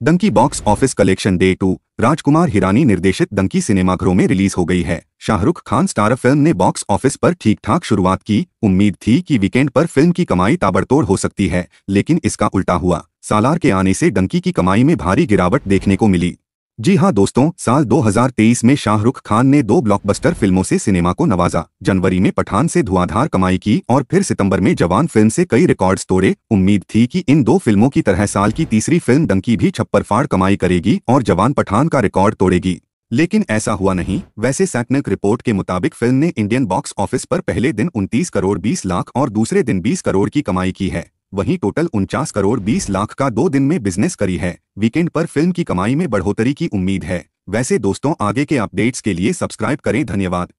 Dunki box office collection day two Rajkumar Hirani निर्देशित डंकी सिनेमाघरों में रिलीज़ हो गई है। शाहरुख खान स्टार फ़िल्म ने बॉक्स ऑफ़िस पर ठीक ठाक शुरुआत की। उम्मीद थी कि वीकेंड पर फ़िल्म की कमाई ताबड़तोड़ हो सकती है, लेकिन इसका उल्टा हुआ। सालार के आने से डंकी की कमाई में भारी गिरावट देखने को मिली। जी हाँ दोस्तों, साल 2023 में शाहरुख खान ने दो ब्लॉकबस्टर फ़िल्मों से सिनेमा को नवाजा। जनवरी में पठान से धुआंधार कमाई की और फिर सितंबर में जवान फ़िल्म से कई रिकॉर्ड्स तोड़े। उम्मीद थी कि इन दो फ़िल्मों की तरह साल की तीसरी फ़िल्म डंकी भी छप्पर फाड़ कमाई करेगी और जवान पठान का रिकॉर्ड तोड़ेगी। लेकिन ऐसा हुआ नहीं। वैसे सैटनिक रिपोर्ट के मुताबिक फ़िल्म ने इंडियन बॉक्स ऑफ़िस पर पहले दिन उनतीस करोड़ बीस लाख और दूसरे दिन बीस करोड़ की कमाई की है। वहीं टोटल उनचास करोड़ बीस लाख का दो दिन में बिज़नेस करी है। वीकेंड पर फ़िल्म की कमाई में बढ़ोतरी की उम्मीद है। वैसे दोस्तों, आगे के अपडेट्स के लिए सब्सक्राइब करें। धन्यवाद।